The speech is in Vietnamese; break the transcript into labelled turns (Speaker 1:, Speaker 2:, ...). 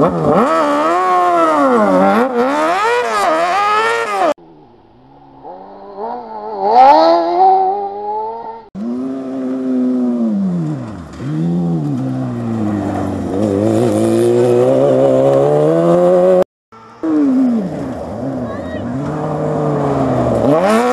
Speaker 1: Uh-huh. Oh.